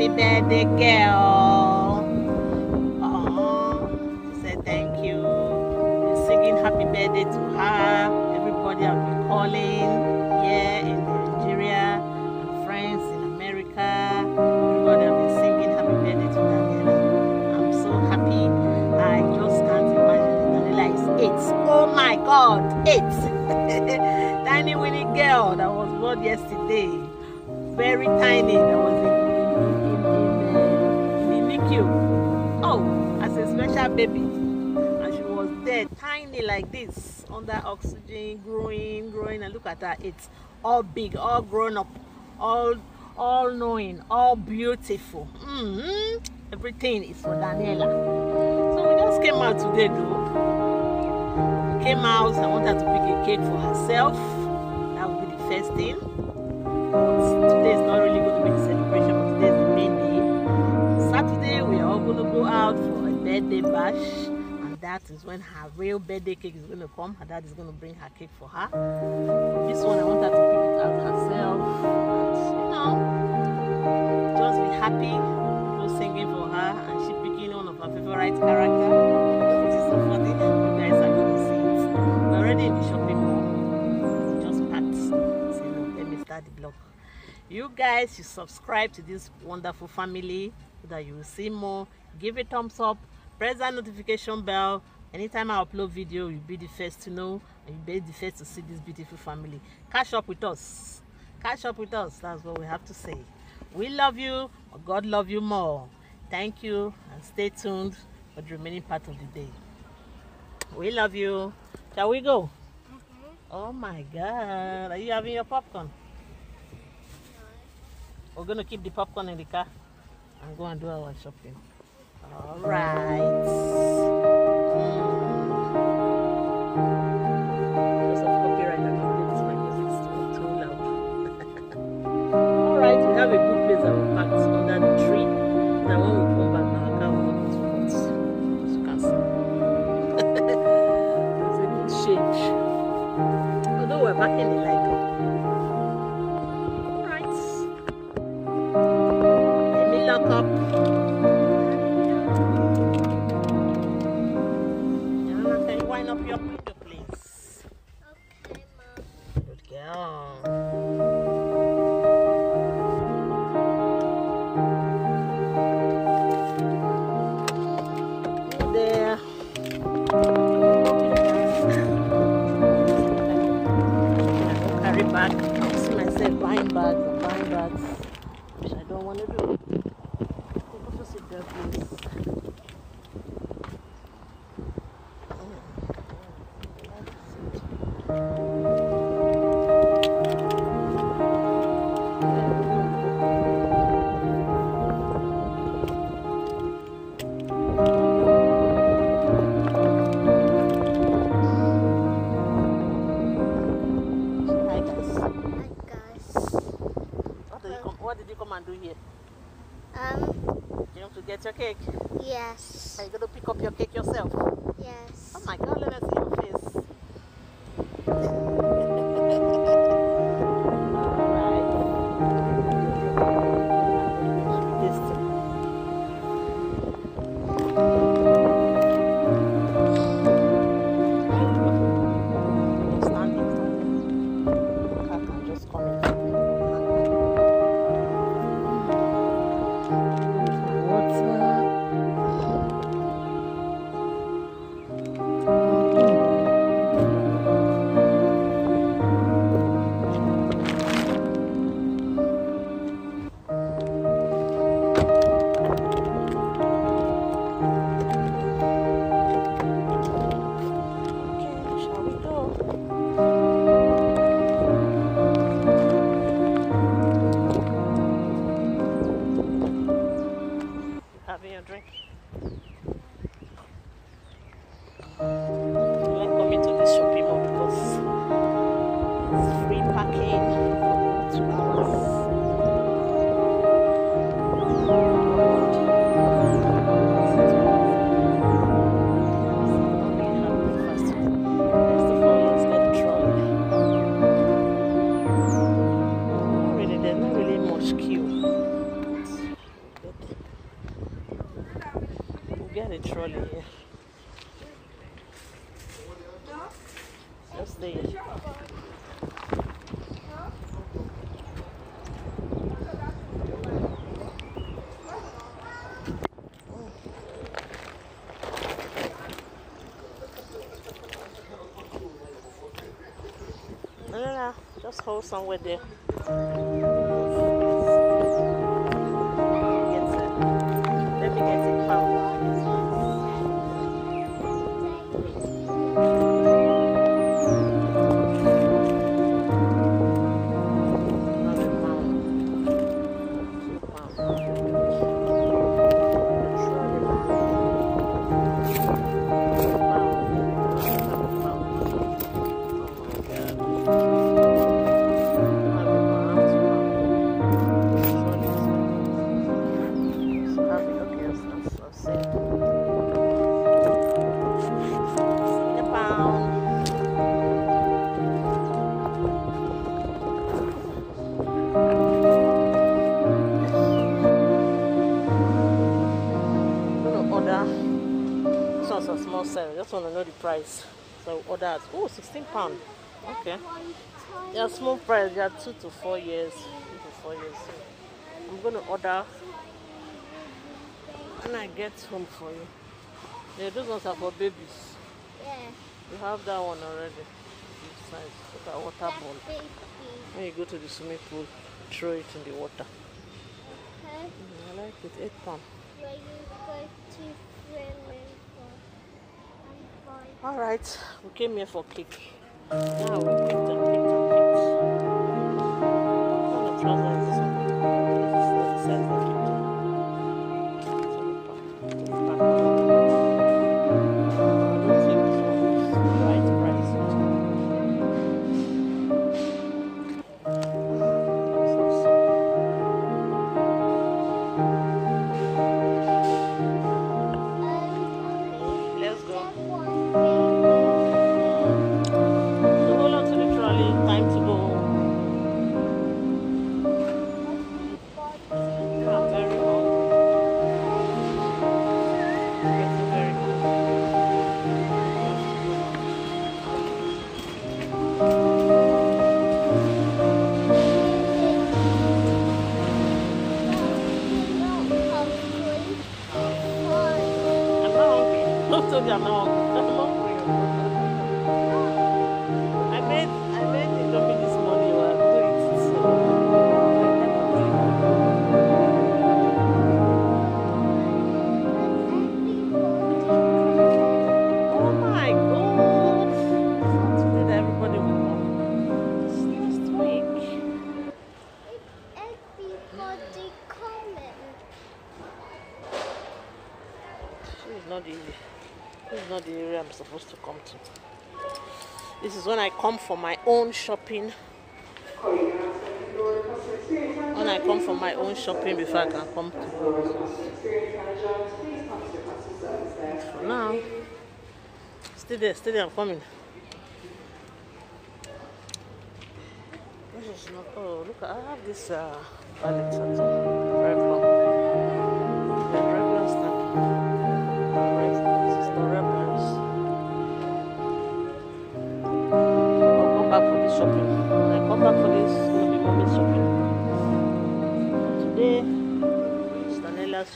happy birthday, girl. Oh, she said thank you. Singing happy birthday to her. Everybody I've been calling here in Nigeria and friends in America. Everybody I've been singing happy birthday to Daniella. I'm so happy. I just can't imagine Daniella is eight. Oh my God, eight. tiny winnie girl that was born yesterday. Very tiny. That was in special baby. And she was there, tiny like this, under oxygen, growing, growing. And look at her, it's all big, all grown up, all all knowing, all beautiful. Mm-hmm. Everything is for Daniella. So we just came out today though. We came out, I want her to pick a cake for herself. That would be the first thing. But today is not really going to be the celebration, but today is the main day. Saturday, we are all going to go out for birthday bash. And that is when her real birthday cake is going to come. Her dad is going to bring her cake for her. This one, I want her to pick it out herself. And, you know, just be happy. People singing for her and she picking one of her favorite character. Which is so funny. You guys are going to see it. We're already in the shopping mall. Just packed. So, you let me start the vlog. You guys should subscribe to this wonderful family that you will see more. Give a thumbs up. Press that notification bell. Anytime I upload video, you'll be the first to know and you'll be the first to see this beautiful family. Catch up with us. Catch up with us. That's what we have to say. We love you. God love you more. Thank you and stay tuned for the remaining part of the day. We love you. Shall we go? Oh my God. Are you having your popcorn? We're going to keep the popcorn in the car and go and do our shopping. All right. Have a good place parked under the tree. When we come back. As you. There's a shade. Although we're back in the light. All right. Let me lock up. Cake? yes. Are you gonna pick up your cake yourself? It's free Just hold somewhere there. Order. This one's a small size. I just want to know the price. So order oh 16 pound. Okay. They are small price. They are two to four years. Two to four years. So I'm gonna order when I get home for you. Yeah, those ones are for babies. Yeah. You have that one already. This size. Look at water ball. When you go to the swimming pool, throw it in the water. Huh? Mm, I like it. Eight pound. Where you go to swimming pool. I'm fine. All right, we came here for cake. Now is when I come for my own shopping. When I come for my own shopping before I can come to For now. Stay there, stay there, I'm coming. This is not oh look I have this uh palette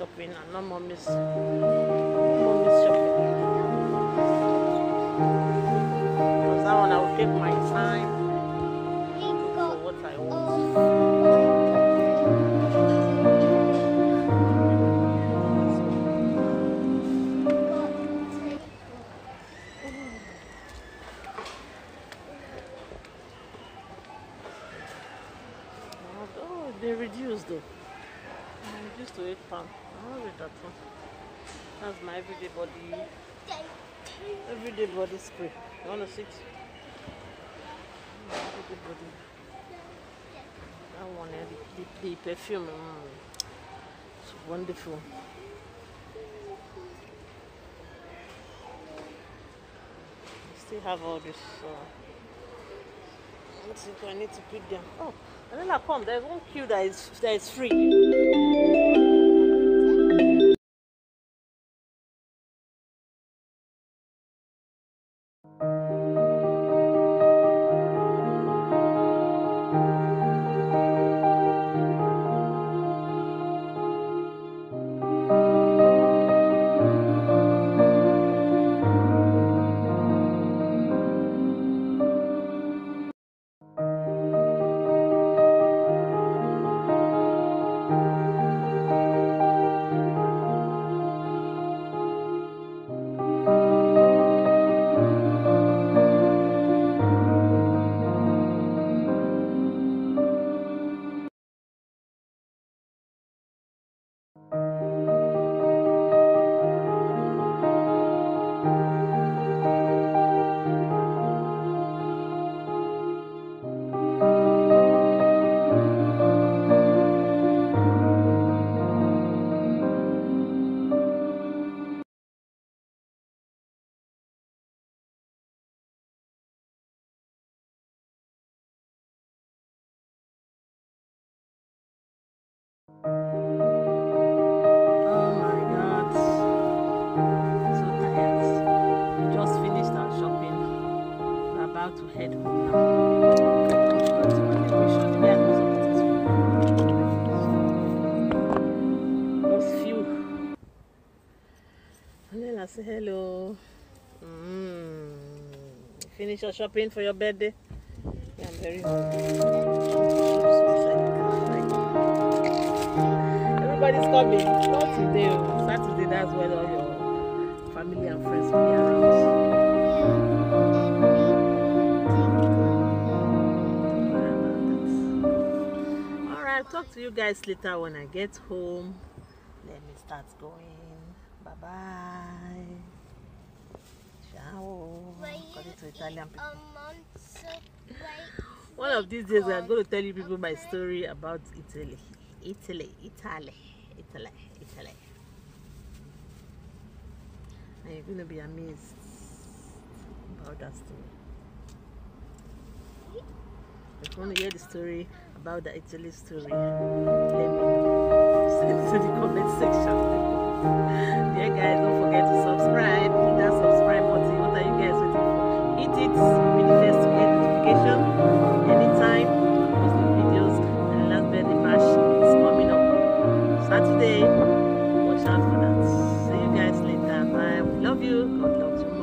shopping and not mommy's mommy's shopping. Because that one I will take my time body, everyday body spray. You wanna see it? Everyday body. That one, eh, the, the, the perfume, mm, it's wonderful. I still have all this. Uh, I I need to pick them. Oh, and then I come. There's one queue that is that is free. head on say hello. Mm. Finish your shopping for your birthday. Yeah, I'm very Everybody's coming. Not today, oh. Saturday, that's when all your family and friends will be around. Talk to you guys later when I get home. Let me start going. Bye bye. Ciao. According to Italian people. One of these days, I'm going to tell you people my story about Italy. Italy, Italy, Italy, Italy. And you're going to be amazed about that story. If you want to hear the story about the Italy story, let me know. Send it to the comment section. Dear guys, don't forget to subscribe. Hit that subscribe button. What are you guys waiting for? Hit it. First to get notification anytime post new videos. And last birthday bash is coming up Saturday. Watch out for that. See you guys later. Bye. We love you. God loves you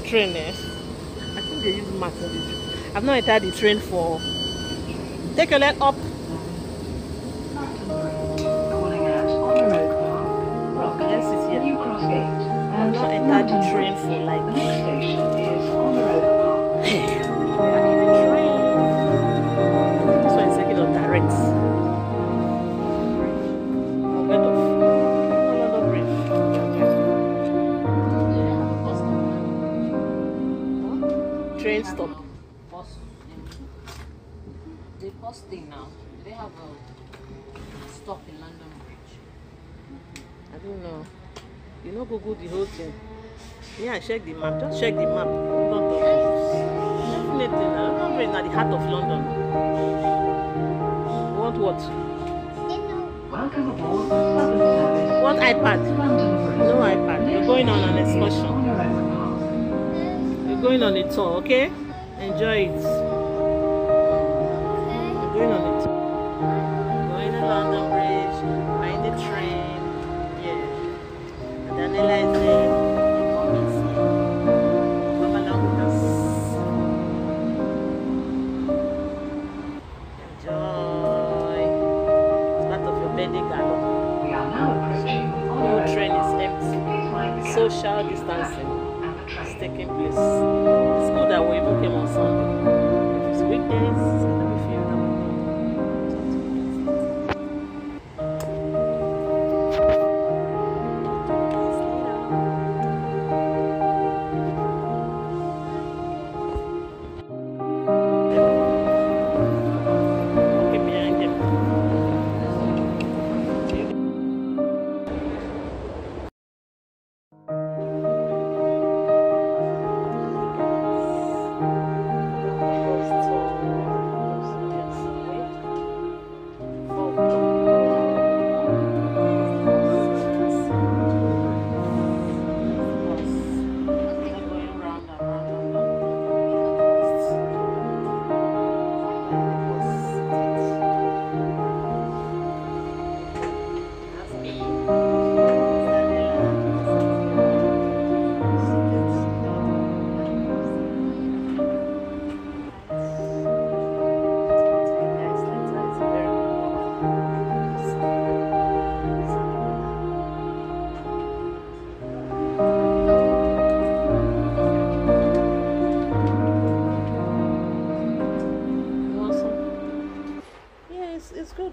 for train eh? I think they use max on this. I've not entered the train for. Take your leg up. Calling at Honor Oak Park. Rock. Let's sit here. New Cross Gate. I've not entered the train for The like. Now. Do they have a stop in London Bridge? I don't know. You know, Google the whole thing. Yeah, check the map. Just check the map. Don't talk. Definitely. now. London Bridge at the heart of London. You want what? Welcome aboard the Service. Want iPad? London Bridge. No iPad. We're going on an Next station is excursion. On the road path. We're going on a tour, okay? Enjoy it.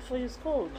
for his cold.